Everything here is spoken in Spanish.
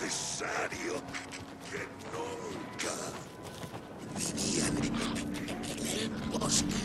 necesario que nunca vivían en el bosque.